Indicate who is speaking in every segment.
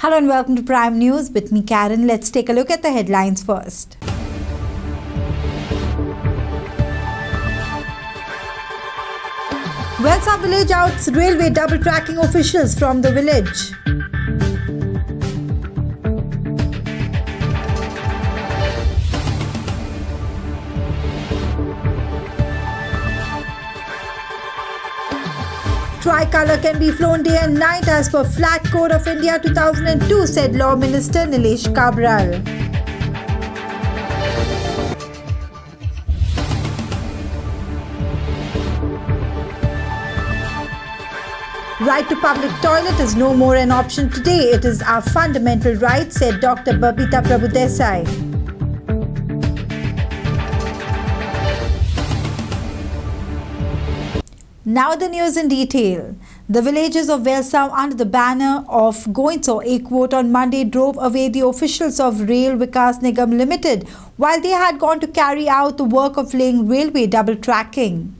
Speaker 1: Hello and welcome to Prime News with me, Karen. Let's take a look at the headlines first. Wellsa village outs railway double tracking officials from the village. Tricolor can be flown day and night as per Flag Code of India 2002, said Law Minister Nilesh Cabral. Right to public toilet is no more an option today. It is our fundamental right, said Dr. Babita Prabhudesai. Now the news in detail. The villagers of Welsau under the banner of Goinso Ekwot on Monday drove away the officials of Rail Vikas Nigam Limited while they had gone to carry out the work of laying railway double tracking.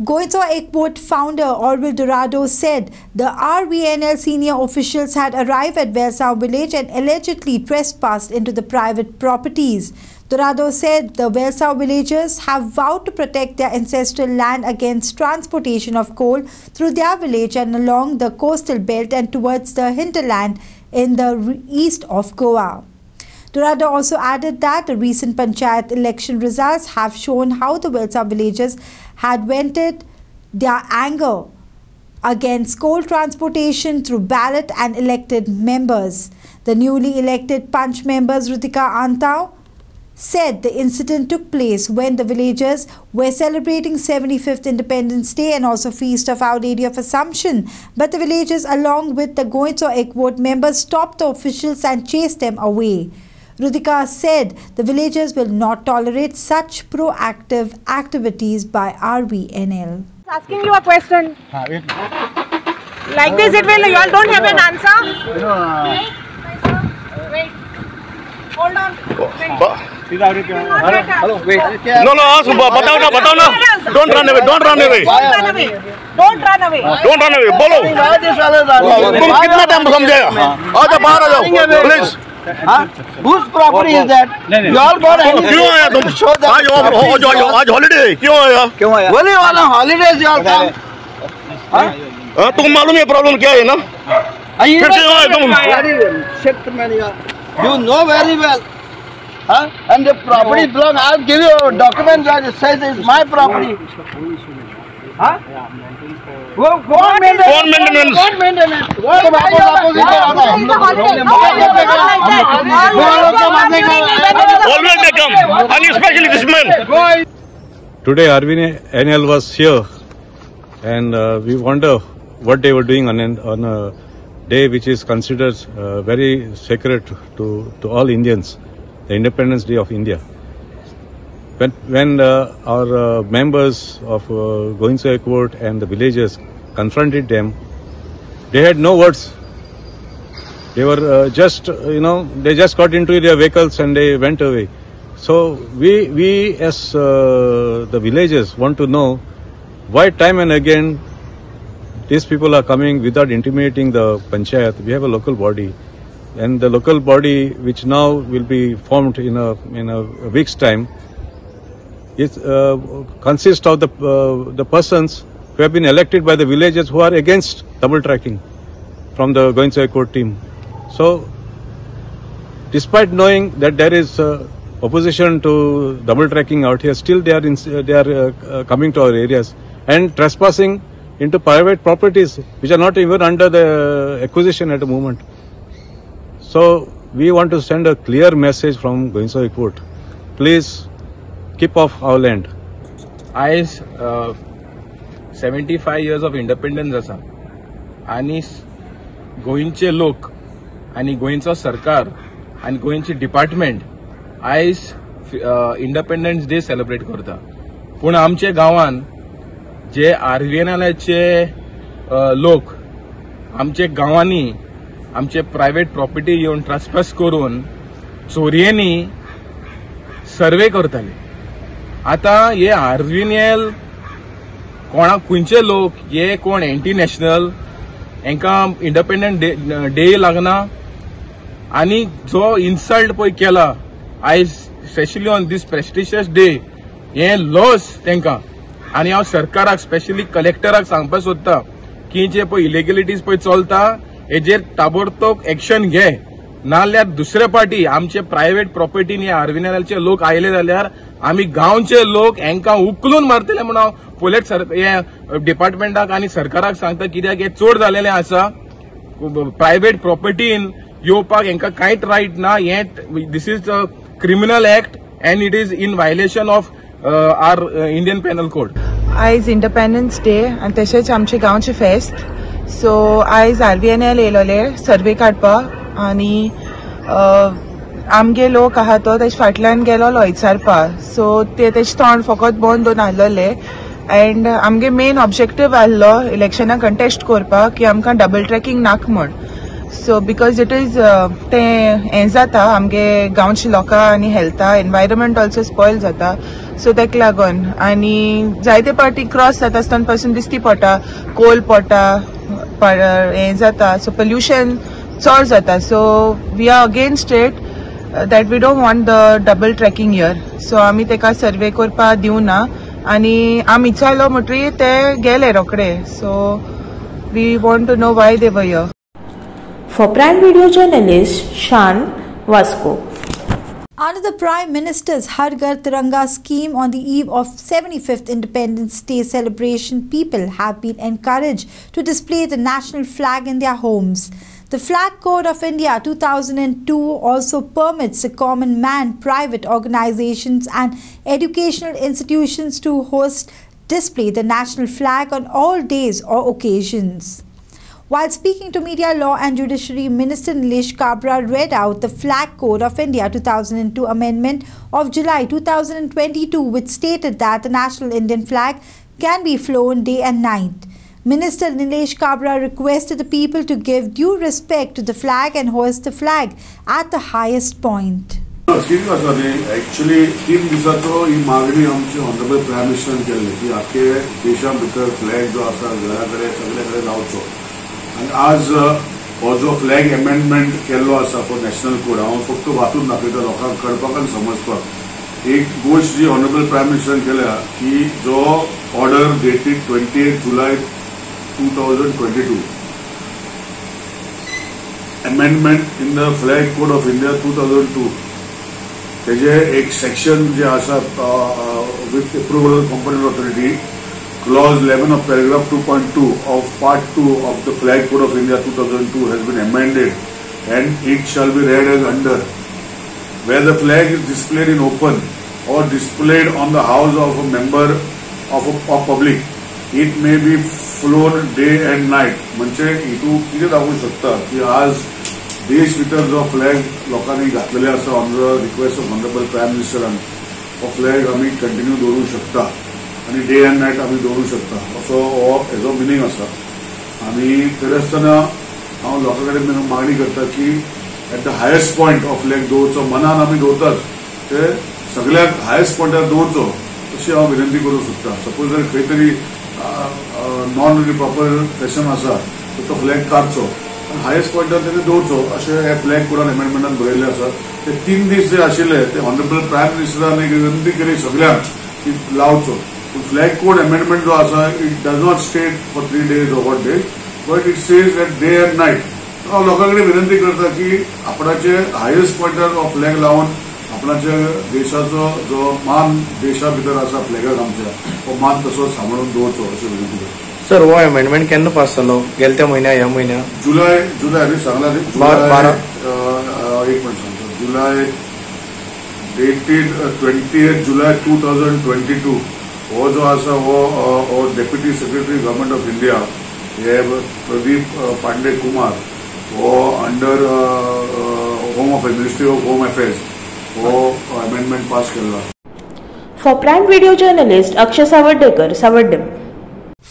Speaker 1: Goinso Ekport founder Orville Dorado said the RVNL senior officials had arrived at Welsau village and allegedly trespassed into the private properties. Dorado said the Welsau villagers have vowed to protect their ancestral land against transportation of coal through their village and along the coastal belt and towards the hinterland in the east of Goa. Dorado also added that the recent panchayat election results have shown how the Welsau villagers had vented their anger against coal transportation through ballot and elected members. The newly elected Punch members Ritika Antau said the incident took place when the villagers were celebrating 75th Independence Day and also Feast of Our Lady of Assumption. But the villagers along with the Goinso Ekwot members stopped the officials and chased them away. Rudika said the villagers will not tolerate such proactive activities by RVNL.
Speaker 2: asking you a question. Like this, it will. You all don't have an answer.
Speaker 3: You know, uh,
Speaker 2: Wait. Hold on. Wait.
Speaker 4: No, no, ask. बताओ ना, बताओ ना. Don't run away. Don't run away.
Speaker 2: Don't run away. Don't run away.
Speaker 4: बोलो. तुम कितना time समझेगा? आजा बाहर आ जाओ. Please.
Speaker 3: Whose property is that? You all got anything?
Speaker 4: क्यों आया तुम? आज आज आज हॉलिडे क्यों आया?
Speaker 3: क्यों आया? बोले वाला हॉलिडे से और काम.
Speaker 4: हाँ? तुम मालूम है प्रॉब्लम क्या है ना? फिर क्यों आए तुम?
Speaker 3: क्षेत्र में नहीं आ. You know very well. Huh? And the property belong, I'll give you a document that says it's my property. Huh? Well, what maintenance?
Speaker 4: What maintenance?
Speaker 3: What maintenance? What maintenance?
Speaker 4: Always they come, and especially this man.
Speaker 5: Today Arvind NL was here and uh, we wonder what they were doing on, on a day which is considered uh, very sacred to, to all Indians the Independence Day of India. When, when uh, our uh, members of uh, Court and the villagers confronted them, they had no words. They were uh, just, you know, they just got into their vehicles and they went away. So we, we as uh, the villagers want to know why time and again these people are coming without intimating the panchayat. We have a local body and the local body which now will be formed in a, in a week's time it uh, consists of the, uh, the persons who have been elected by the villagers who are against double tracking from the Goinsa Court team. So despite knowing that there is uh, opposition to double tracking out here, still they are in, they are uh, uh, coming to our areas and trespassing into private properties which are not even under the acquisition at the moment. So we want to send a clear message from Goinsa Court. Please keep off our land.
Speaker 6: आयज seventy five years of independence आसा आनी गोंयचे लोक आनी गोंयचो सरकार आनी गोंयचे डिपार्टमेंट आयज इंडपेंडन्स डे सेलिब्रेट करता पूण आमच्या गांवान जे आरव्हीएनएलचे uh, लोक आमचे गांवांनी आमचे प्रायव्हेट प्रॉपर्टी येवन ट्रान्सफर्स करून चोरयेनी सर्वे करताले आता हे आर्विनियल कोणाक खंयचे लोक हे कोण एंटी नॅशनल हांकां इंडिपेंडंट डे डे लागना. आनी जो इन्सल्ट पळय केला आयज specially on this prestigious day हे लॉस तांकां आनी हांव सरकाराक स्पेशली कलेक्टराक सांगपाक सोदता की जे पळय इलिगेलिटीज पळय चलता हेजेर ताबडतोब एक्शन घे. नाल्यार दुसरे पाटी आमचे प्रायव्हेट प्रॉपर्टीन हे आर्विनॅलचे लोक आयले जाल्यार आमी गांवचे लोक हांकां उखलून मारतले म्हणून हांव पोलीस सर हे डिपार्टमेंटाक आनी सरकाराक सांगता कित्याक हे चड जालेलें आसा? प्रायव्हेट प्रॉपर्टीन येवपाक हांकां कांयच रायट ना. हे this is a criminal act and it is in violation of our Indian penal code
Speaker 7: आयज इंडिपेंडन्स डे आनी तशेंच आमचे गांवचे फेस्त सो आयज आर बी एन एल येयलोले सर्वे काडपाक आनी आमगे लोक आहा तो तेज फाटल्यान गेलोलो विचारपाक सो ते तेजे तोंड फकत बंद दोन आहलोले अँड आमगे मेन ऑब्जेक्टीव आहलो इलेक्शना कंटेस्ट करपाक की आमकां डबल ट्रॅकिंग नाक म्हण. सो बिकॉज इट इज ते हें जाता आमगे गांवच्या लोकां आनी हेल्था एनवायरमेंट ऑल्सो स्पॉयल जाता. सो तेका लागून. आनी जायते पार्टी क्रॉस जाता आसतना पासून दिसती पडटा कोल पडटा हें जाता. सो पोल्युशन चड जाता. So we are against it that we don't want the double tracking here so आमी तेका सर्वे करपा दिवना आनी आमी विचारलो म्हणटरी ते गेले Rokade. So we want to know why they were
Speaker 8: for Prime Video journalist Shaan Vasco
Speaker 1: Under the Prime Minister's Har Ghar Tiranga scheme on the eve of 75th Independence Day celebration, people have been encouraged to display the national flag in their homes. The Flag Code of India 2002 also permits the common man, private organizations and educational institutions to host display the national flag on all days or occasions. While speaking to Media Law and Judiciary, Minister Nilesh Kabra read out the Flag Code of India 2002 amendment of July 2022, which stated that the national Indian flag can be flown day and night. Minister Nilesh Kabra requested the people to give due respect to the flag and hoist the flag at the highest point.
Speaker 9: ठीक आसा न्ही actually तीन दिसाचो ही मागणी आमची honourable prime मिनिस्टरान केल्ली की आख्खे देशा भितर फ्लॅग जो आसा घरा कडेन सगळे कडेन लावचो आनी आज हो जो फ्लॅग एमेंडमेंट केल्लो आसा फॉर नॅशनल कोड हांव फक्त वाचून दाखयता लोकांक कळपाक आनी समजपाक. एक गोश्ट जी ऑनरेबल प्रायम मिनिस्टरान केल्या की जो order dated twenty eight July two thousand twenty two amendment in the flag code of India two thousand two तेजे एक सेक्शन जे आसा with approval of competent authority clause 11 of paragraph 2.2 of part 2 of the flag code of India 2002 has been amended and it shall be read as under where the flag is displayed in open or displayed on the house of a member of, a, of public it may be flown day and night म्हणजे इथू किती दाखवू शकता की आज देश भितर जो फ्लॅग लोकांनी घातलेले आसा on the request of honourable prime मिनिस्टरान हो फ्लॅग आम्ही कंटिन्यू दवरूंक शकता आनी डे अँड नायट आमी दवरूंक शकता. असो हो हेजो मिनींग आसा आनी तरी आसतना हांव लोकां कडेन मागणी करता की at the highest point of lake दवरचो मनान आमी दवरतात ते सगळ्यात हायस्ट पॉयंटार दवरचो अशी हांव विनंती करूंक सोदता सपोज जर खंय तरी नॉन प्रॉपर फॅशन आसा तर तो फ्लॅग काडचो हायस्ट पॉयंटार तेणी दवरचो अशें हे फ्लॅग कोडान एमेंडमेंटान बरयल्ले आसा ते तीन दीस जे आशिल्ले ते ऑनरेबल प्रायम मिनिस्टरान एक विनंती केली सगळ्यांक की लावचो. फ्लॅग कोड एमेंडमेंट जो आसा it does not state for three days or what days but it says at day and night हांव लोकां कडेन विनंती करता की आपणाचे हायस्ट पॉयंटार हो फ्लॅग लावन आपणाच्या देशाचो जो मान देशा भितर आसा फ्लॅगाक आमच्या हो मान तसो सांबाळून दवरचो अशी विनंती करता.
Speaker 10: सर हो अमेंडमेंट केन्ना पास जालो गेल्या त्या म्हयन्या ह्या म्हयन्या
Speaker 9: जुलय जुलय हांवें सांगला
Speaker 10: बारा-
Speaker 9: एक मिनट सांगतो July dated twenty eight July two thousand twenty two हो जो आसा हो अ, हो deputy secretary government of India हे प्रदीप पांडे कुमार हो under home of ministry of home affairs हो अमेंडमेंट पास केल्लो
Speaker 8: For Prime Video journalist Akshay Savardekar, Savardim.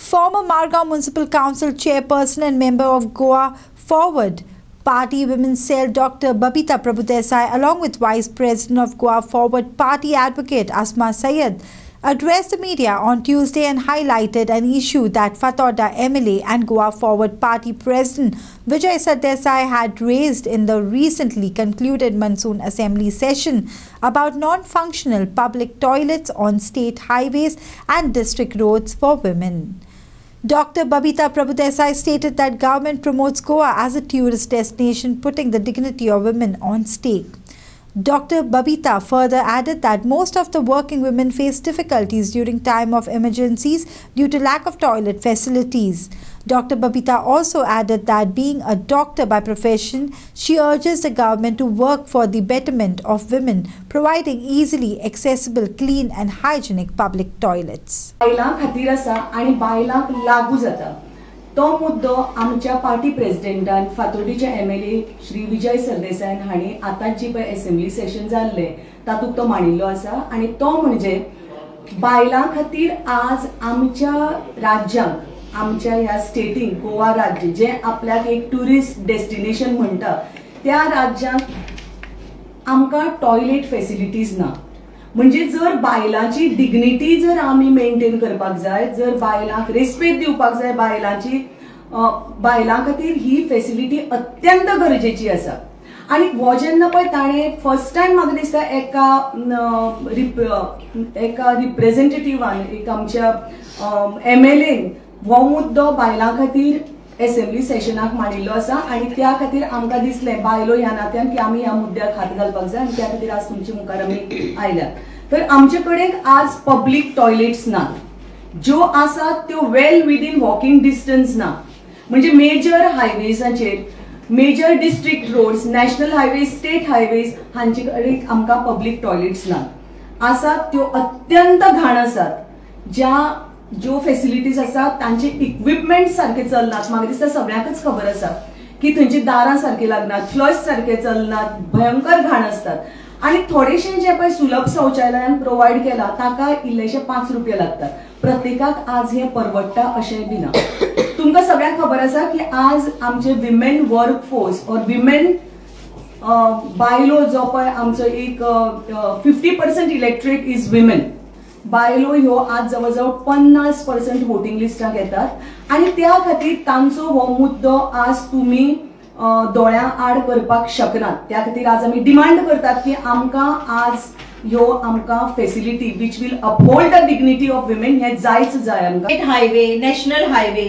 Speaker 1: Former Margao Municipal Council chairperson and member of Goa Forward Party Women's Cell Dr. Babita Prabhudesai along with Vice President of Goa Forward Party advocate Asma Sayed addressed the media on Tuesday and highlighted an issue that Fatoda MLA and Goa Forward Party President Vijay Sardesai had raised in the recently concluded monsoon assembly session about non-functional public toilets on state highways and district roads for women. Dr. Babita Prabhudesai stated that government promotes Goa as a tourist destination, putting the dignity of women on stake. Dr. Babita further added that most of the working women face difficulties during time of emergencies due to lack of toilet facilities. Dr. Babita also added that being a doctor by profession, she urges the government to work for the betterment of women, providing easily accessible, clean and hygienic public toilets.
Speaker 11: बायलां खातीर आसा आनी बायलांक लागू जाता तो मुद्दो आमच्या पार्टी प्रेसिडेंटान फातोर्डेचे M L A Shri Vijay सरदेसायन हांणी आतांच जी पळय असेंब्ली सेशन जाल्लें. तातूंत तो मांडिल्लो आसा आनी तो म्हणजे बायलां खातीर आज आमच्या राज्यांक आमच्या ह्या स्टेटीन गोवा राज्य जे आपल्याक एक टुरिस्ट डेस्टिनेशन म्हणटा त्या राज्यांत आमकां टॉयलेट फेसिलिटीज ना. म्हणजे जर बायलांची डिग्निटी जर आमी मेंटेन करपाक जाय जर बायलांक रेस्पेक्ट दिवपाक जाय बायलांची बायलां खातीर ही फेसिलिटी अत्यंत गरजेची आसा. आनी हो जेन्ना पळय ताणें फर्स्ट टायम म्हाका दिसता एका रिप- एका रिप्रेझेंटेटिव्हान एक आमच्या एम एल एन हो मुद्दो बायलां खातीर एसेंब्ली सेशनाक मांडिल्लो आसा आनी त्या खातीर आमकां दिसलें बायलो ह्या नात्यान की आमी ह्या मुद्द्याक हात घालपाक जाय आनी त्या खातीर आज तुमचे मुखार आमी आयल्यात. तर आमचे कडेन आज पब्लीक टॉयलेट्स नात ज्यो आसात त्यो वेल विदीन वॉकिंग डिस्टन्स ना. म्हणजे major हायवेजाचेर major district roads national highways state highways हांचे कडेन आमकां पब्लीक टॉयलेट्स ना. आसात त्यो अत्यंत घाण आसात. ज्या ज्यो फेसिलिटीज आसात तांचे इक्विपमेंट सारखे चलनात म्हाका दिसता सगळ्यांकच खबर आसा की थंयची दारां सारकी लागनात फ्लश सारखे चलनात भयंकर घाण असतात. आणि थोडेशे जे पळय सुलभ शौचालयान प्रोवायड केला ताका इल्लेशे पांच रुपया लागतात. प्रत्येकाक आज हे परवडटा अशेंय बी ना. तुमकां सगळ्यांक खबर आसा की आज आमचे विमेन वर्क फोर्स और विमेन बायलो जो पळय आमचो एक fifty percent electorate is women बायलो ह्यो आज जवळजवळ पन्नास पर्सेंट वोटिंग लिस्टाक घेतात. आणि त्या खातीर तांचो हो मुद्दो आज तुम्ही दोळ्या आड करपाक शकनात. त्या खातीर आज आम्ही डिमांड करतात की आमकां आज ह्यो आमकां facility which will uphold the dignity of women हे जायच जाय आमकां.
Speaker 12: State highway national highway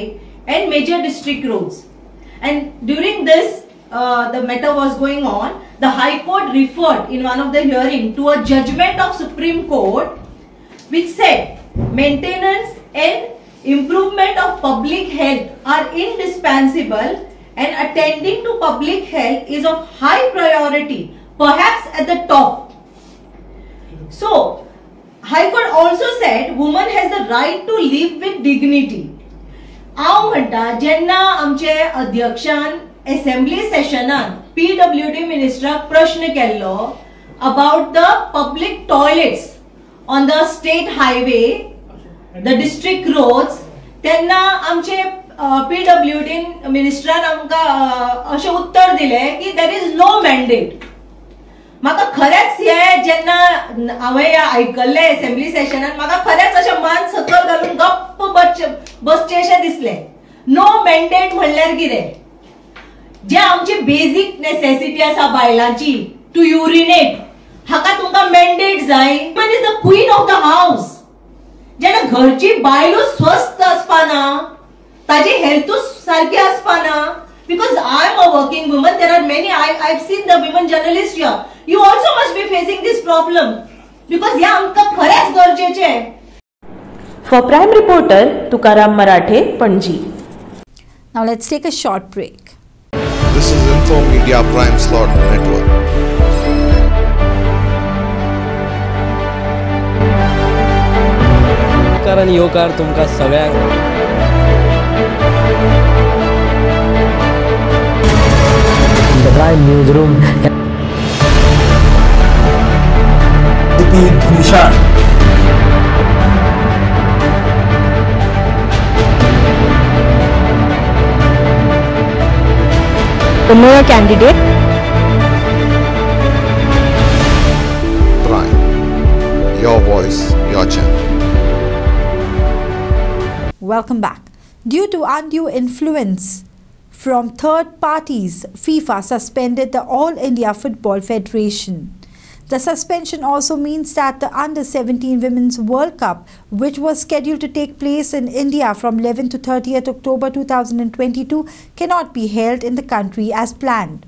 Speaker 12: and major district road and during this the matter was going on the high court referred in one of the hearing to a judgment of Supreme Court which said maintenance and improvement of public health are indispensable, and attending to public health is of high priority, perhaps at the top. So, High Court also said woman has the right to live with dignity. हांव म्हणटा जेन्ना आमचे अध्यक्षान assembly सेशनान PWD मिनिस्टराक प्रश्न केल्लो about the public toilets on the state highway the district roads तेन्ना आमचे PWD मिनिस्टरान आमकां अशें उत्तर दिलें की देर इज नो मॅन्डेट म्हाका खरेंच हे जेन्ना हांवें आयकल्लें आयकल्ले असेंब्ली सेशनान म्हाका खरेंच अशें मान सकल घालून गप्प बसचें अशें दिसलें. नो मॅन्डेट म्हणल्यार कितें? जे आमची बेजीक नेसेसिटी आसा बायलांची टू युरिनेट हाका तुमकां मॅन्डेट जाय man is the queen of the house जेन्ना घरची बायलूच स्वस्थ आसपाना ताजी हेल्थूच सारकी आसपाना because I am a working woman there are many I I seen the women journalist या you also must be facing this problem because हे आमकां खरेंच गरजेचें
Speaker 8: For Prime Reporter, Tukaram Marathe, Panji.
Speaker 1: Now let's take a short break.
Speaker 13: This is Info Media Prime Slot Network.
Speaker 14: कार आणि ह्यो कार तुमकां सगळ्यांक
Speaker 15: Prime news room
Speaker 16: Nishan
Speaker 2: The mayor candidate
Speaker 13: Prime. Your voice, your channel.
Speaker 1: Welcome back. Due to undue influence from third parties, FIFA suspended the All India Football Federation. The suspension also means that the Under 17 Women's World Cup, which was scheduled to take place in India from 11 to 30th October 2022, cannot be held in the country as planned.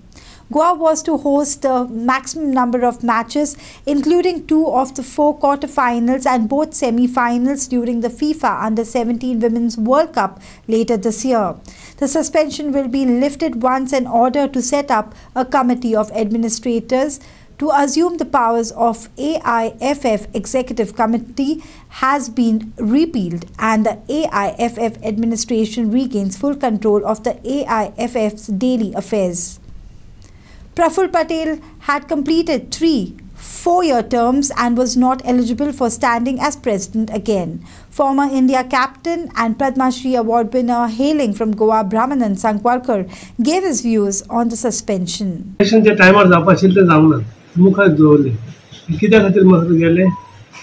Speaker 1: Goa was to host the maximum number of matches, including two of the four quarterfinals and both semi-finals during the FIFA Under 17 Women's World Cup later this year. The suspension will be lifted once an order to set up a committee of administrators to assume the powers of AIFF Executive Committee has been repealed and the AIFF administration regains full control of the AIFF's daily affairs. Praful Patel had completed three four-year terms and was not eligible for standing as president again. Former India captain and Padma Shri Award winner hailing from Goa Brahmanan Sankwalkar gave his views on the suspension.
Speaker 16: इलेक्शनच्या टायमार जावपा आशिल्लें तें जावंक ना मुखार दवरलें कित्या खातीर मुखार गेले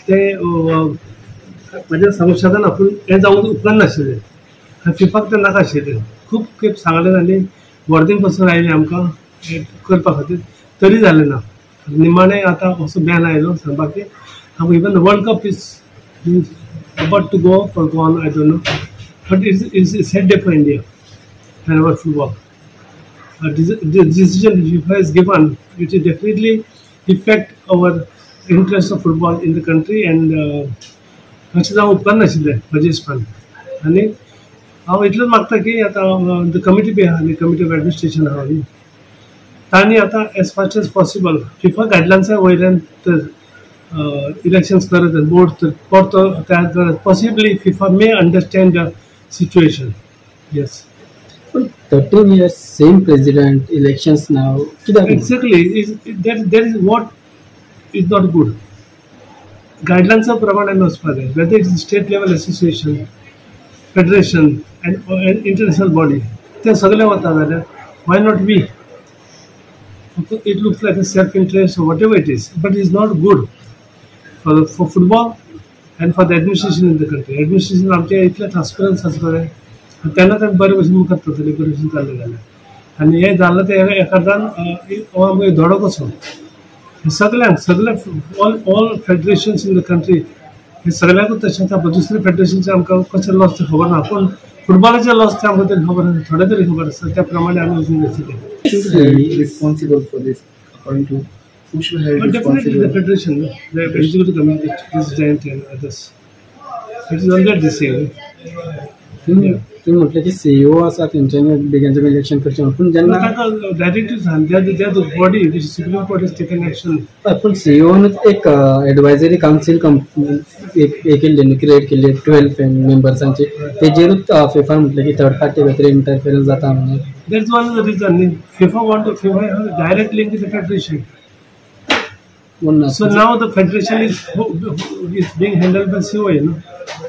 Speaker 16: ते म्हाज्या संशोधन आपूण हें जावंक उपकरना नाशिल्लें फिफाक तें नाका आशिल्लें खूब खेप सांगलें आनी वर्दींग पासून आयलें आमकां हें करपा खातीर तरी जालें ना. निमाणें आतां असो बॅन आयलो सांगपाक की आमकां even world cup is about to go for Goan I don't know but it's it's it's head day for India and our football Uh, this- the given FIFA has given, effect will definitely affect our interest of football in the country and अशें जावं उपकार आशिल्लें म्हजे हिसपान आनी हांव इतलेंच मागता की आतां द कमिटी बी आहा न्ही कमिटी ऑफ एडमिनिस्ट्रेशन आहा न्ही आणि आता as fast as possible FIFA गाईडलाईन्सच्या वयल्यान तर इलेक्शन्स करत बोर्ड तर करतो तयार करत possibly FIFA may understand the situation
Speaker 17: yes thirteen years same president elections नाव कित्याक
Speaker 16: exactly is that there is what is not good गाईडलाईन्सच्या प्रमाणान वचपाक जाय whether it's state level association federation and international body ते सगळे वता जाल्यार why not we It looks like a self-interest or whatever it is, but it's not good for the, for football and for the administration in the country. Administration आमचे इतले ट्रान्सपरन्स आसपा जाय आनी तेन्ना ते बरे भशेन मुखार जातले बरे भशेन जाल्ले जाल्यार आनी हें जाल्लें ते एखादान हो आमकां धडो कसो हे सगळ्यांक सगळे all all federations in the country हे सगळ्यांकूच तशें आसा पण दुसरे फेडरेशनचे आमकां कशें लॉस ते खबर ना पूण फुटबॉलाचे लॉस ते आमकां तरी खबर आसा थोडे तरी खबर आसा त्या प्रमाणे आमी वचून घेतले
Speaker 10: should have been responsible for this, according to who should have
Speaker 16: but definitely the federation, the executive committee, president, and others. It is under the same.
Speaker 17: Hmm. Yeah. तुम्ही म्हटलं की सीईओ असा त्यांच्याने दिघांच्या इलेक्शन करचे पण ज्यांना पण सीईओने एक ॲडवायझरी काउन्सिल कम केले क्रिएट केले ट्वेल्थ मेंबर्सांचे ते जे फिफा म्हटलं की थर्ड पार्टी वगैरे इंटरफिअरन्स जाता म्हणजे
Speaker 16: so now the federation is is being handled by CO आहे ना.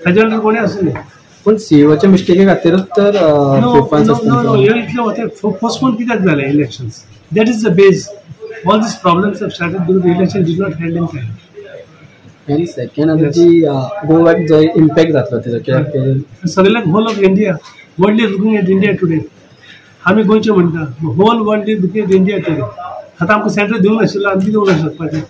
Speaker 16: फेडरेशन कोणी असू नये
Speaker 17: पूण सीईओच्या मिस्टेकी खातीरच तर
Speaker 16: इतलें वता पोस्टपोन कित्याक जालें elections that is the base all this problems have started because election did not hand in time
Speaker 17: आनी सेकंड आता जी गोवाक जो इम्पॅक्ट जातलो तेजो कित्याक
Speaker 16: सगळ्याक whole of India world is looking at India today आमी गोंयचे म्हणटा whole world is looking at India today आतां आमकां सेंटर दिवंक नाशिल्लो आमी उलोवंक शकपाचें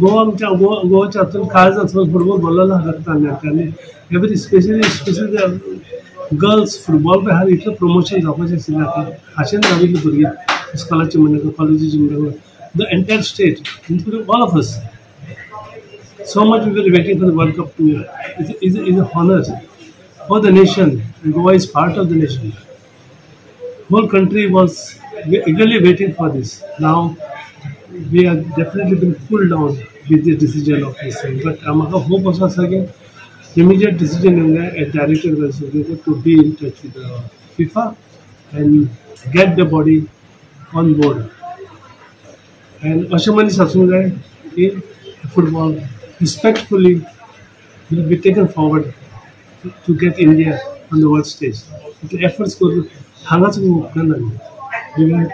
Speaker 16: गोवा आमच्या गोवा गोवाच्या हातून काळज फुटबॉल भरलेलो आसा तांणी ever specially specially girls football पे हा इथलं प्रमोशन जावपाचे आशिल्ले आता अशे नाविल्ले भुरगे इस्कॉलाचे म्हणजे कॉलेजीचे म्हणजे the entire state including all of us so much we are waiting for the world cup to is is is a honour for the nation Goa is part of the nation whole country was eagerly waiting for this now we are definitely been full down with this decision of this but म्हाका hope असो आसा की immediate decision in the uh, director was to be in touch with the FIFA and get the body on board. And Ashamani Sasungai in football respectfully will be taken forward to, get India on the world stage. The efforts will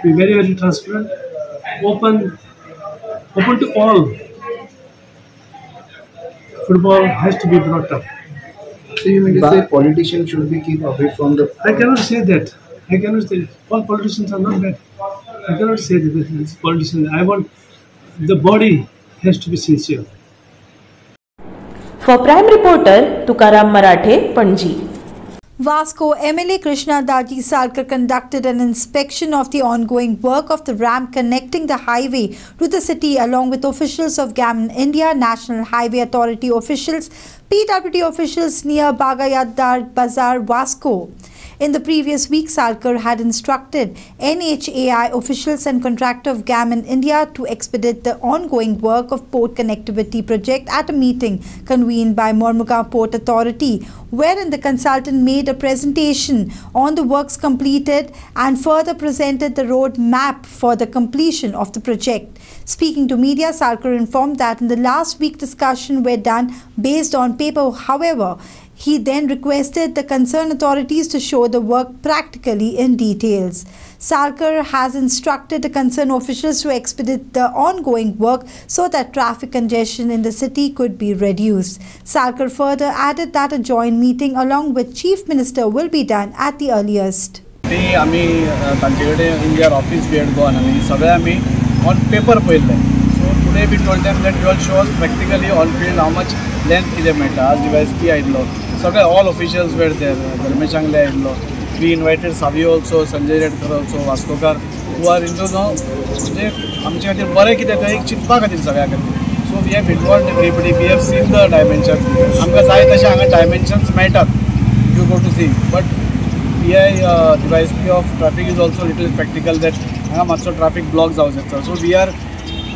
Speaker 16: be very, very transparent, open, open to all Football has to be brought up.
Speaker 18: So you mean to say politicians should be keep away from the
Speaker 16: I cannot say that. I cannot say that. all politicians are not bad. I cannot say that it's politicians. I want the body has to be sincere.
Speaker 8: For Prime Reporter, Tukaram Marathe, Panji.
Speaker 1: Vasco MLA Krishna Daji Salkar conducted an inspection of the ongoing work of the ramp connecting the highway to the city along with officials of Gammon India, National Highway Authority officials, PWD officials near Bagayadar Bazar, Vasco. In the previous week, Salkar had instructed NHAI officials and contractor of GAM in India to expedite the ongoing work of port connectivity project at a meeting convened by Mormuga Port Authority, wherein the consultant made a presentation on the works completed and further presented the road map for the completion of the project. Speaking to media, Salkar informed that in the last week discussion were done based on paper. However, he then requested the concerned authorities to show the work practically in details. Salkar has instructed the concerned officials to expedite the ongoing work so that traffic congestion in the city could be reduced. Salkar further added that a joint meeting along with Chief Minister will be done at the earliest.
Speaker 19: ती आमी अ, तांचे कडेन in their office bed Goan आनी सगळे आमी on paper पळयल्ले so today we told them that you all show us practically on field how much length कितें मेळटा आज डिवायस पी आयिल्लो सगळे all officials were there Dharmesh Angle आयिल्लो we invited Saavi also Sanjay Redkar also Vascokar who are into no म्हणजे आमचे खातीर बरें कितें तें एक चिंतपा खातीर सगळ्या खातीर. So we have involved everybody we have seen the dimension आमकां जाय तशें हांगा डायमेन्शन्स मेळटात. You go to see but PI, I devise P of traffic is also little practical that हांगा मातसो ट्रॅफीक ब्लॉक जावं शकता. So we are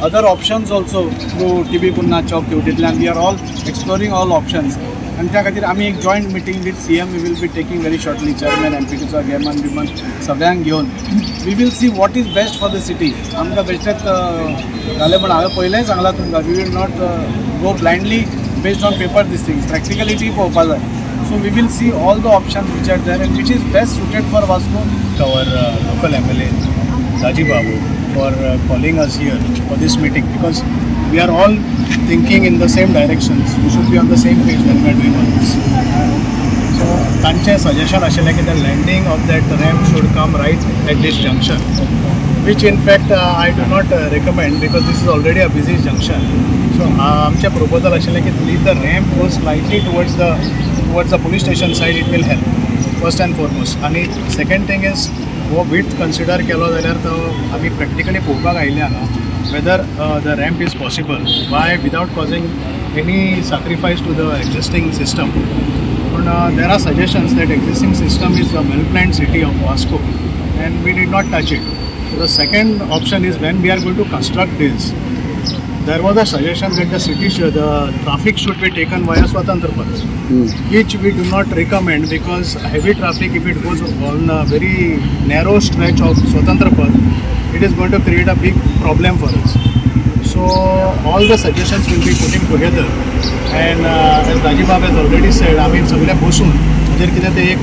Speaker 19: other options also through T B पुन्ना Chowk ट्युटींतल्यान we are all exploring all options आनी त्या खातीर आमी एक joint meeting with C M we will be taking very shortly chairman M P टीचो गेमन बिमन सगळ्यांक घेवन we will see what is best for the city आमकां बेश्टेच जालें म्हण हांवें पयलेंय सांगलां तुमकां we will not go blindly based on paper this thing practicality पळोवपा जाय So we will see all the options which are there and which is best suited for Vasco.
Speaker 20: our uh, local MLA, Raji Babu, for uh, calling us here for this meeting because we are all thinking in the same directions you should be of the same fees well met way so तांचें suggestion आशिल्लें की the landing of that ramp should come right like these junction which in fact I do not recommend because this is already a busy junction so आमचें proposal आशिल्लें की leave the ramp goes towards the towards the police station site it will help first and foremost आनी second thing is वो with consider केलो जाल्यार तो आमी practically पळोवपाक आयल्या ना whether uh, the ramp is possible. Why? Without causing any sacrifice to the existing system. But, uh, there are suggestions that existing system is a well-planned city of Vasco and we did not touch it. So the second option is when we are going to construct this, there was a suggestion that the city should, the traffic should be taken via Swatantra Path, mm. which we do not recommend because heavy traffic if it goes on a very narrow stretch of Swatantra Path, it is going to create a big problem for us. So all the suggestions will be putting together and uh, as Rajibab has already said, आम्ही सगळे बसून जर कितें ते एक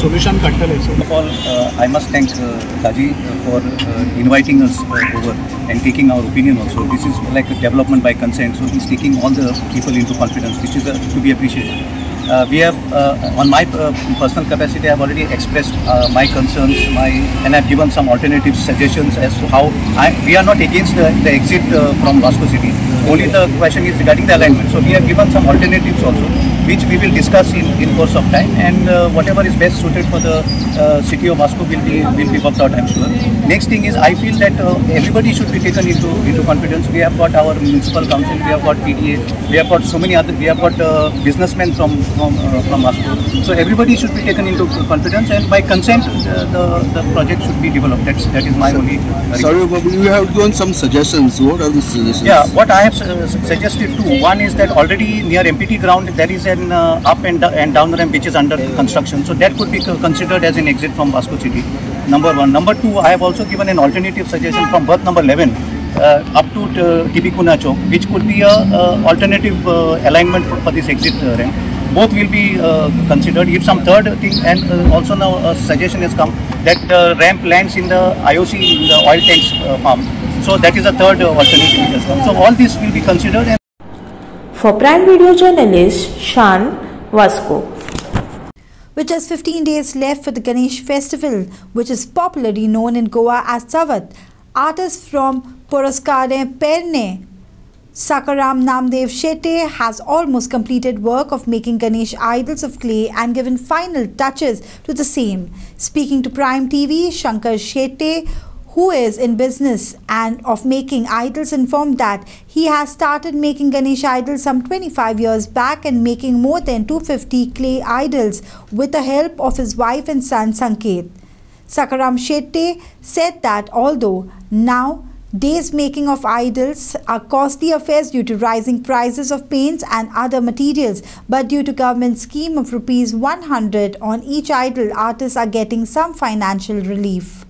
Speaker 20: solution काडटले so
Speaker 21: First of all, uh, I must thank uh, Raji uh, for uh, inviting us uh, over and taking our opinion also. This is like a development by consent, so he's taking all the people into confidence, which is uh, to be appreciated. Uh, we have, uh, on my uh, personal capacity, I have already expressed uh, my concerns, my and I've given some alternative suggestions as to how I, we are not against the, the exit uh, from Vasco City. Only the question is regarding the alignment. So we have given some alternatives also, which we will discuss in, in course of time, and uh, whatever is best suited for the uh, city of Vasco will be will be worked out. I'm sure. Next thing is, I feel that uh, everybody should be taken into into confidence. We have got our municipal council, we have got PDA, we have got so many other, we have got uh, businessmen from from uh, from Vasco. So everybody should be taken into confidence, and by consent, uh, the the project should be developed. That's that is my only.
Speaker 3: Sorry, Babu, you have given some suggestions. What are the suggestions?
Speaker 21: Yeah, what I have su- su- suggested too. One is that already near MPT ground there is an uh, up and, and down ramp which is under construction. So that could be considered as an exit from Vasco City. Number one. Number two, I have also given an alternative suggestion from berth number 11 uh, up to uh, TB Chowk, which could be a alternative uh, alignment for, for this exit uh, ramp. Both will be uh, considered. If some third thing, and also now a suggestion has come that ramp lands in the IOC in the oil tanks farm. So that is a third alternative which has come. So all this will be considered.
Speaker 8: For Prime Video journalist Shan Vasco.
Speaker 1: with just 15 days left for the Ganesh festival, which is popularly known in Goa as Savat. Artist from Puraskare Perne, Sakaram Namdev Shetty has almost completed work of making Ganesh idols of clay and given final touches to the same. Speaking to Prime TV, Shankar Shetty, who is in business and of making idols informed that he has started making Ganesh idols some 25 years back and making more than 250 clay idols with the help of his wife and son Sanket. Sakaram Shetty said that although now days making of idols are costly affairs due to rising prices of paints and other materials but due to government scheme of rupees 100 on each idol artists are getting some financial relief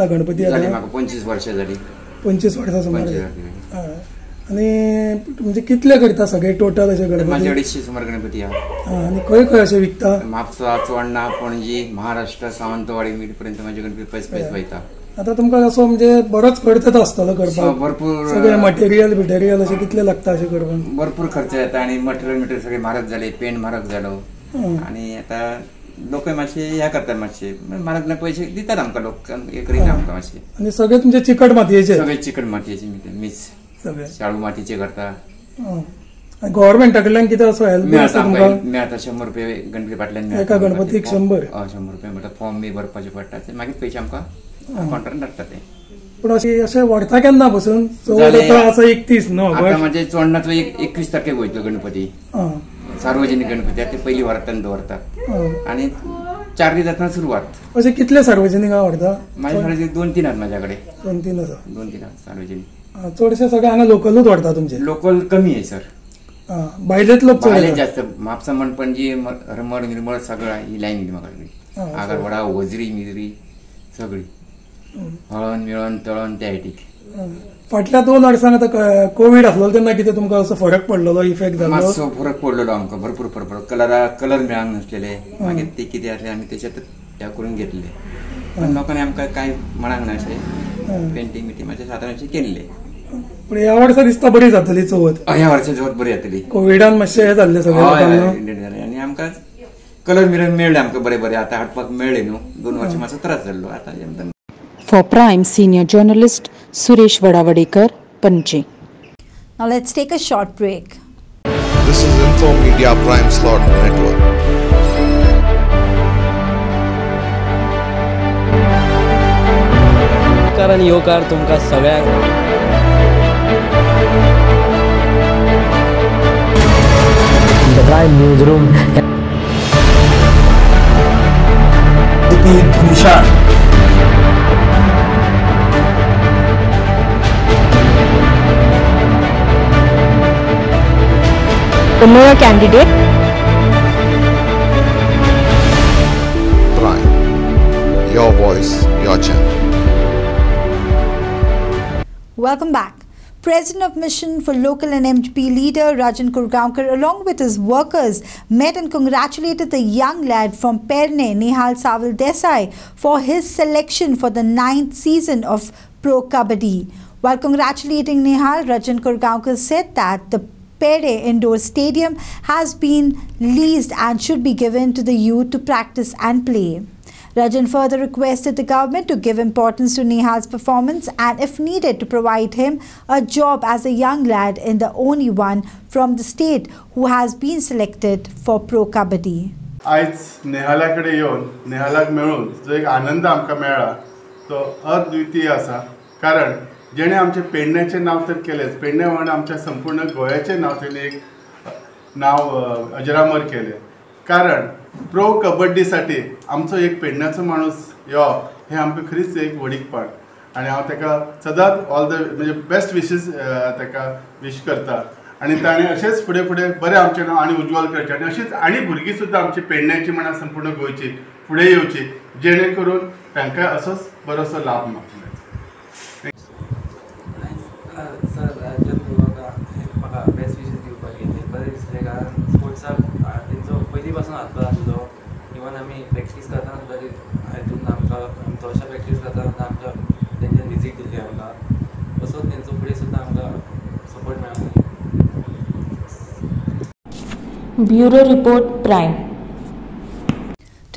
Speaker 22: करता गणपती
Speaker 23: जाली
Speaker 22: आतां
Speaker 23: म्हाका पंचवीस वर्सां जाली
Speaker 22: पंचवीस वर्सां सुमार
Speaker 23: पंचवीस
Speaker 22: जाली.
Speaker 23: वर्सां.
Speaker 22: हय. आणि म्हणजे कितले करता सगळे टोटल अशे
Speaker 23: माझे
Speaker 22: गणपती?
Speaker 23: अडीचशे सुमार गणपती हा
Speaker 22: हा, आणि खंय खंय अशे विकता?
Speaker 23: म्हापसा चोडणा पणजी महाराष्ट्र सावंतवाडी मीठ पर्यंत माझे गणपती पयस पयस वयता
Speaker 22: आता तुमकां असो म्हणजे बरोच खर्च आसतलो
Speaker 23: सो
Speaker 22: करपाक?
Speaker 23: भरपूर
Speaker 22: सगळे मटेरियल बिटेरियल अशे कितले लागता अशे करपाक?
Speaker 23: भरपूर खर्च येता आणि मटेरियल मिटेरियल सगळे म्हारग झाले पेंट म्हारग
Speaker 22: हं.
Speaker 23: आणि आता लोक मातशे ह्या करतात मातशे म्हारग ना पयशे दितात आमकां लोक. हे. करिना आमकां मातशे
Speaker 22: आणि सगळे तुमचे चिकट मातयेचे
Speaker 23: सगळे चिकन मातयेचे मीस
Speaker 22: सगळे?
Speaker 23: शाळू मातीचे करता.
Speaker 22: गव्हर्मेंटा कडल्यान कितें असो हेल्प
Speaker 23: मेळता शंबर रुपया गणपती फाटल्यान मेळटा.
Speaker 22: एका गणपतीक शंबर?
Speaker 23: हय शंबर रुपया म्हणटा फॉर्म बी भरपाचे पडटा ते मागीर पयशे आमकां
Speaker 22: हं.
Speaker 23: अकाउंटान धाडटा ते.
Speaker 22: पूण अशें अशें व्हरता केन्ना पसून चवथ आसा एकतीस न्हू
Speaker 23: म्हणजे चोडणाचो एक एकवीस तारखेक वयतलो गणपती.
Speaker 22: हं.
Speaker 23: सार्वजनीक गणपती ते पयली व्हरतान दवरतात
Speaker 22: हं.
Speaker 23: आणि चार दीस जातना सुरवात.
Speaker 22: अशे कितले सार्वजनीक आहा व्हरता
Speaker 23: माझ्या दोन तीन आहेत माझ्याकडे.
Speaker 22: दोन तीन आसा
Speaker 23: दोन तीन आहेत सार्वजनीक.
Speaker 22: हा, चडशे सगळे हांगा लोकलूच व्हरता तुमचे.
Speaker 23: लोकल कमी आहे सर
Speaker 22: हा, भायलेच लोक चड.
Speaker 23: जास्त. म्हापसा म्हण पणजी म- रमड निर्मळ सगळं ही लाईन गेली म्हाका
Speaker 22: हा,
Speaker 23: सगळी. आगरवाडा वजरी मिजरी सगळी. हळण मिळण तळण त्या हायटीक
Speaker 22: हं. फाटल्या दोन वर्सांक आतां कोविड आसलो तेन्ना कितें तुमकां असो फरक पडलेलो इफेक्ट जालो
Speaker 23: मातसो फरक पडलेलो आमकां भरपूर फरक पडलो. कलरा कलर मेळांक नासलेले मागीर ते कितें आसले आमी तेच्यात त्या करून घेतले. पण लोकांनी आमकां कांय म्हणांक ना अशें
Speaker 22: हं.
Speaker 23: पेंटींग बिंटींग मातशें सादारणशें केल्ले.
Speaker 22: पूण ह्या वर्सा दिसता बरी जातली चवथ.
Speaker 23: ह्या वर्सा जवळ बरी जातली.
Speaker 22: कोविडान मातशें हें जाल्लें सगळें
Speaker 23: जालें. आनी आमकां कलर मिलर मेळ्ळे आमकां बरे बरे. आतां हाडपाक मेळ्ळे न्हू. दोन वर्सां मातसो त्रास जाल्लो आतां
Speaker 24: For Prime, senior journalist Suresh Vadavadekar, Panji.
Speaker 1: now let's take a short break
Speaker 13: This is Info Media Prime Slot Network.
Speaker 14: कार आणि योकार तुमकां सगळ्यांक
Speaker 15: The Prime Newsroom.
Speaker 2: The lower candidate
Speaker 13: Prime. Your voice, your channel.
Speaker 1: Welcome back. President of Mission for Local and MGP leader Rajan Kurgaonkar, along with his workers, met and congratulated the young lad from Perne, Nihal Saval Desai, for his selection for the ninth season of Pro Kabaddi. While congratulating Nihal, Rajan Kurgaonkar said that the Pere Indoor Stadium has been leased and should be given to the youth to practice and play. Rajan further requested the government to give importance to Nehal's performance and, if needed, to provide him a job as a young lad in the only one from the state who has been selected for Pro Kabaddi.
Speaker 25: आयज नेहाला कडेन येवन नेहालाक मेळून जो एक आनंद आमकां मेळ्ळा तो अद्वितीय आसा कारण जेणे आमचे पेडण्याचें नांव तर केलेंच. पेडण्या म्हण आमच्या संपूर्ण गोंयाचें नांव त्यांनी एक नांव अजरामर केलें. कारण प्रो कबड्डीसाठी आमचो एक पेडण्याचो माणूस येवप हे आमकां खरीच एक वडीकपण आनी हांव ताका सदांच ऑल द म्हणजे बेस्ट विशीस ताका विश करता. आनी ताणें अशेंच फुडें फुडें बरें आमचें नांव आनी उज्वल करचें. आनी अशींच आनी भुरगीं सुद्दां आमची पेडण्याची म्हणा संपूर्ण गोंयची फुडें येवची जेणे करून तांकां असोच बरोसो लाभ मेळटलो
Speaker 26: सर म्हाका बेस्ट विशीस दिवपाक येते बरें दिसलें कारण स्पोर्ट्साक तेंचो पयलीं पासून हातभार आसलो इवन आमी प्रॅक्टीस करतना सुद्दां हातून आमकां तशें प्रॅक्टीस करता आमकां तेंच्यान विजीट दिल्ली आमकां तसोच तेंचो फुडें सुद्दां आमकां सपोर्ट मेळूंक
Speaker 8: bureau report prime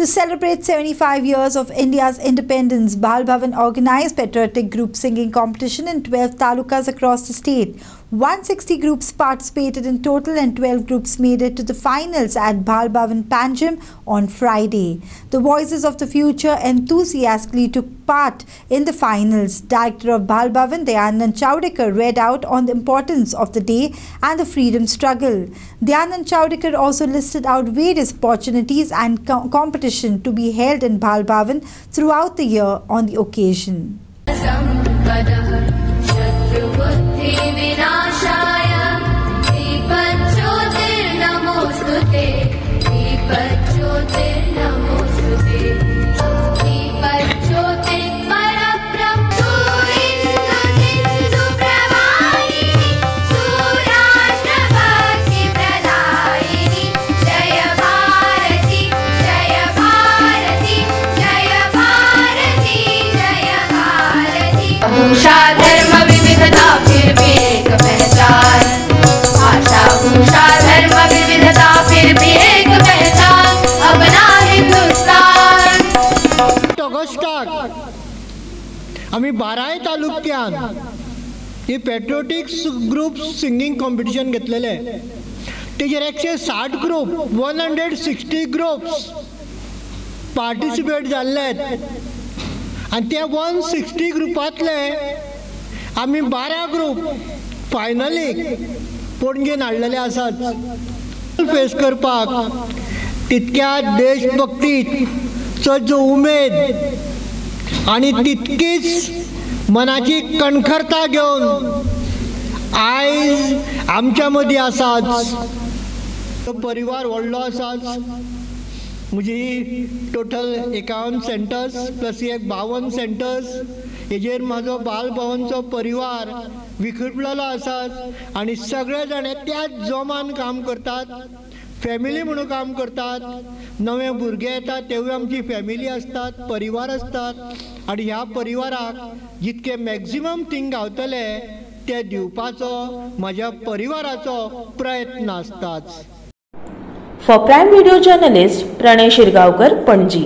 Speaker 1: To celebrate 75 years of India's independence, Bal Bhavan organized patriotic group singing competition in 12 talukas across the state. 160 groups participated in total and 12 groups made it to the finals at Bal Bhavan Panjim on Friday. The voices of the future enthusiastically took part in the finals. Director of Bal Bhavan, Dayanand Chowdekar, read out on the importance of the day and the freedom struggle. Dayanand Chowdekar also listed out various opportunities and co- competition to be held in Bal Bhavan throughout the year on the occasion.
Speaker 27: ही patriotic group singing competition घेतलेले तेजेर एकशे साठ group one hundred sixty groups participate जाल्लेत आनी ते one sixty ग्रुपांतले आमी बारा group फायनलीक पणजेन हाडलेले आसात फेस करपाक तितक्या देशभक्तीचो जो उमेद आणि तितकीच मनाची कणखरता घेऊन आयज आमच्या मदीं आसात तो परिवार व्हडलो आसात म्हजी टोटल एकावन्न सेंटर्स प्लस एक बावन सेंटर्स हेजेर म्हाजो बाल भवनचो परिवार विखुरपलेलो आसात आनी सगळे जाणे त्याच जोमान काम करतात. फॅमिली म्हणून काम करतात. नवे भुरगे येतात तेवूय आमची फॅमिली असतात परिवार असतात. आणि ह्या परिवाराक जितके मॅक्झिमम थिंग गावतले ते दिवपाचो म्हज्या परिवाराचो प्रयत्न असताच
Speaker 8: for prime video journalist Pranay Shirgaonkar Panaji.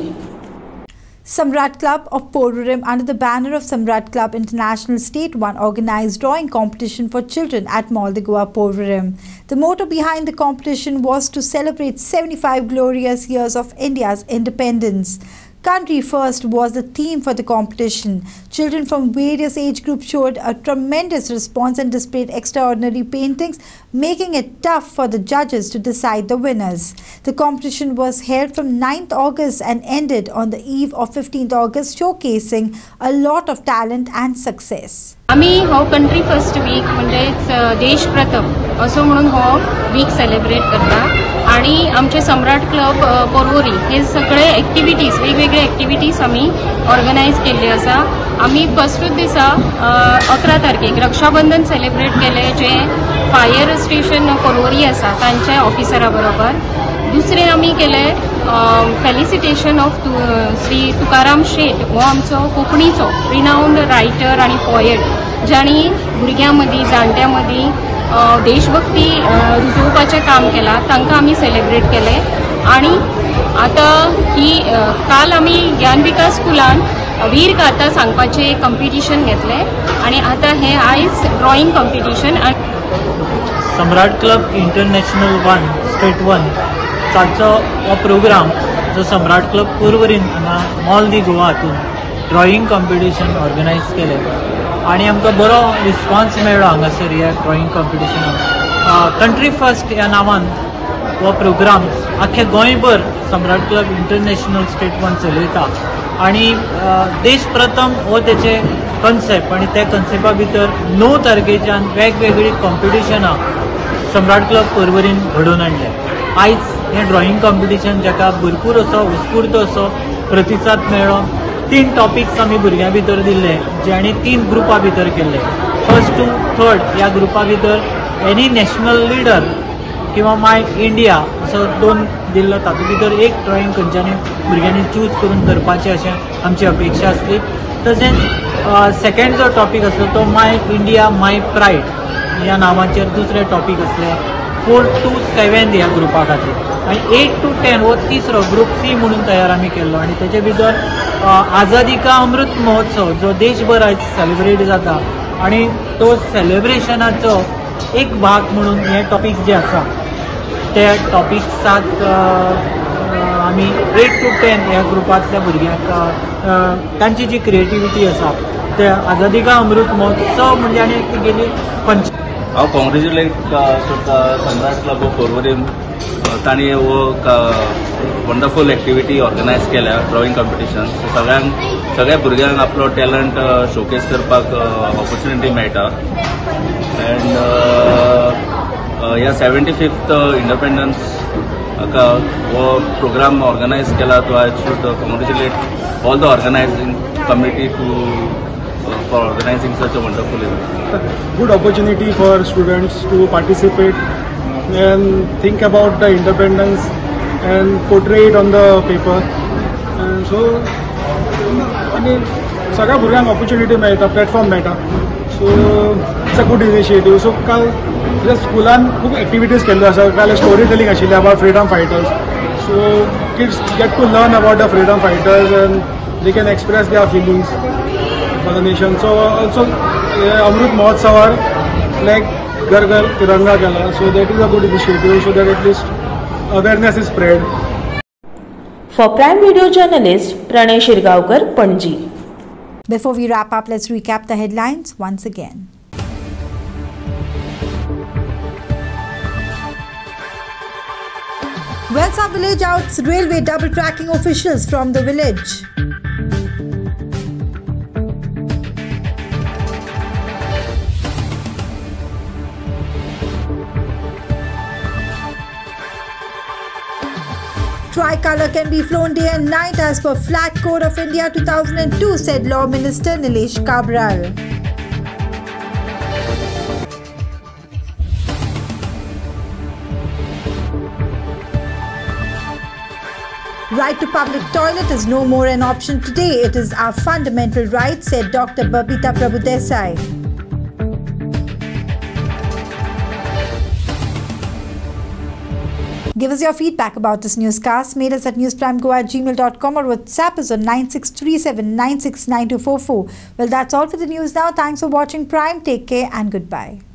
Speaker 1: Samrat Club of Porurim under the banner of Samrat Club International State 1 organized drawing competition for children at Maldigua Porurim. The motto behind the competition was to celebrate 75 glorious years of India's independence. Country First was the theme for the competition. Children from various age groups showed a tremendous response and displayed extraordinary paintings, making it tough for the judges to decide the winners. The competition was held from 9th August and ended on the eve of 15th August, showcasing a lot of talent and success.
Speaker 28: आम्ही हो country first week म्हणजेच अ, देश प्रथम असो म्हणून हो weak celebrate करता आणि आमचे सम्राट क्लब अ, हे सगळे एक्टिविटीज वेगवेगळे एक्टिविटीज आम्ही ऑर्गनायज केल्ले आसा आम्ही फस्टूच दिसा अकरा तारखेक रक्षाबंधन सेलिब्रेट केले जे फायर स्टेशन कोलवरी आसा तांच्या ऑफिसरा बरोबर दुसरें आमी केले फेलिसिटेशन ऑफ तु श्री तुकाराम शेट हो आमचो कोंकणीचो रिनावंड रायटर आनी पोएट जाणी भुरग्यां मदीं जाणट्यां मदीं देशभक्ती रुजोवपाचें काम केलां. तांकां आमी सेलिब्रेट केलें. आनी आतां ही काल आमी ज्ञान विकास स्कुलान वीर गाता सांगपाचें कंपिटिशन घेतलें. आनी आतां हें आयज drawing competition
Speaker 29: Samrat club international one state one ताचो हो प्रोग्राम जो सम्राट क्लब पुर्वरीन हांगा मॉल दी गोवा हातून ड्रॉइंग कॉम्पिटिशन ऑर्गनायज केलें आनी आमकां बरो रिस्पॉन्स मेळ्ळो हांगासर ह्या ड्रॉइंग कॉम्पिटिशनाक कंट्री फर्स्ट ह्या नांवान हो प्रोग्राम आख्खें गोंयभर सम्राट क्लब इंटरनॅशनल स्टेट चलयता. आणि देश प्रथम हो तेचे कन्सेप्ट आणि त्या कन्सेप्टा भितर णव तारखेच्यान वेगवेगळी कॉम्पिटिशनां सम्राट क्लब परवरीन घडोवन हाडले आयज हें ड्रॉइंग कॉम्पिटिशन जाका भरपूर असो उत्स्फूर्त असो प्रतिसाद मेळ्ळो तीन टॉपिक्स आमी भुरग्यां भितर दिल्ले जे आनी तीन ग्रुपा भितर केल्ले फर्स्ट टू थर्ड ह्या ग्रुपा भितर एनी नॅशनल लिडर किंवा माय इंडिया असो दोन दिल्लो तातूंत भितर एक ड्रॉइंग खंयच्यानी भुरग्यांनी चूज करून करपाचें अशें आमची अपेक्षा आसली तशेंच सेकंड जो टॉपीक आसलो तो माय इंडिया माय प्रायड ह्या नांवाचेर दुसरे टॉपीक असले फोर टू सेवन ह्या ग्रुपा खातीर आनी एट टू टेन हो तिसरो ग्रुप सी म्हणून तयार आमी केल्लो. आनी तेजे भितर आझादी का अमृत महोत्सव जो देशभर आयज सेलिब्रेट जाता. आनी तो सेलिब्रेशनाचो एक भाग म्हणून हे टॉपिक जे आसा त्या टॉपिक्साक आमी एट टू टेन ह्या ग्रुपांतल्या भुरग्यांक तांची जी क्रिएटिविटी आसा ते आझादी का अमृत महोत्सव म्हणजे आनी गेली पंच
Speaker 30: हांव कॉंग्रेच्युलेट करता सम्राट क्लब ऑफ पर्वरीम तांणी हो वंडरफूल एक्टिविटी ऑर्गनायज केल्या ड्रॉईंग कॉम्पिटिशन सगळ्यांक सगळ्या भुरग्यांक आपलो टॅलंट शोकेस करपाक ऑपॉर्च्युनिटी मेळटा अँड ह्या सेवेंटी फिफ्थ इंडिपेंडन्स हाका हो प्रोग्राम ऑर्गनायज केला तो I should congratulate all the organising committee to For organizing such a wonderful event
Speaker 20: good opportunity for students to participate and think about the independence and portray it on the paper. And so, आणि सगळ्या भुरग्यांक opportunity मेळटा platform मेळटा so it's a good initiative so काल तुज्या स्कुलान खूब activities केल्ल्यो आसा काल स्टोरी टेलिंग आशिल्ली about freedom fighters so kids get to learn about the freedom fighters and they can express their feelings For the nation so also Amrit महोत्सवार like घर घर तिरंगा केला so that is a good initiative so that at least awareness is
Speaker 8: spread for prime video journalist Pranay Shirgaonkar Panaji
Speaker 1: Before we wrap up, let's recap the headlines once again. Welsam village outs railway double tracking officials from the village. Tricolor can be flown day and night as per Flag Code of India 2002, said Law Minister Nilesh Cabral. Right to public toilet is no more an option today. It is our fundamental right, said Dr. Babita Prabhudesai. Give us your feedback about this newscast. Mail us at newsprimeco at gmail.com or WhatsApp us on 9637 Well, that's all for the news now. Thanks for watching Prime. Take care and goodbye.